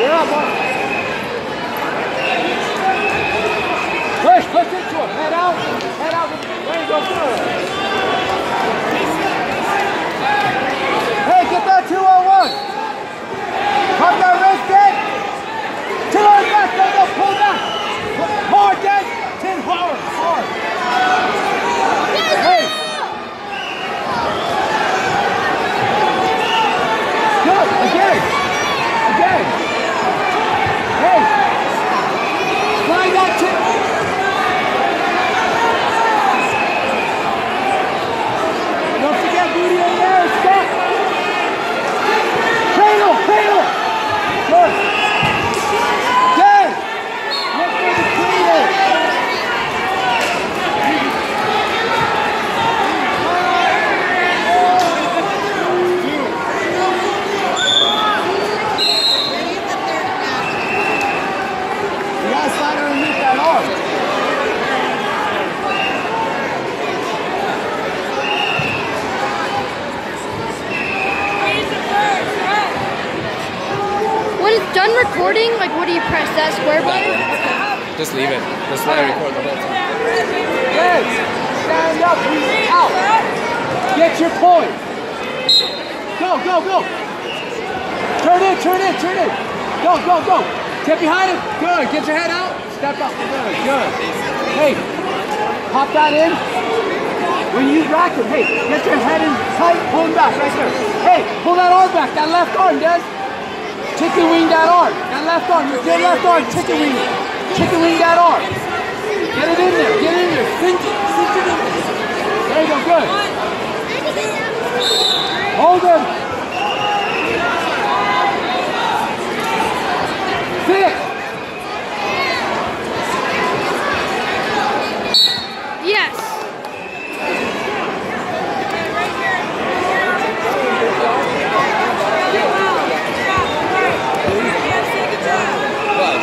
job, Mark. Push, push into him. Head out. Head out. There you go. Good. Hey, get that two-on-one. Pump that wrist, Dad. Two on back. Go, go. Pull back. Hard, Dad. Ten hard. Hard. Hey. Good. Again. Again. Hey. Slide that tip. Don't forget booty in there. Step. Cradle. Cradle. Good. Good. Look for the cradle. You gotta slide underneath that arm. When it's done recording, like what do you press? That square button? Just leave it. Just let it record the whole time. Good. Stand up. Breathe out. Get your point. Go, go, go. Turn in, turn in, turn in. Go, go, go. Get behind him. Good. Get your head out. Step up. Good, good. Hey, pop that in. When you rack him, hey, get your head in tight, pull him back right there. Hey, pull that arm back, that left arm, Des. Chicken wing that arm. That left arm, your left arm, chicken wing. Chicken wing that arm. Get it in there, get it in there. Cinch it,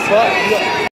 spot.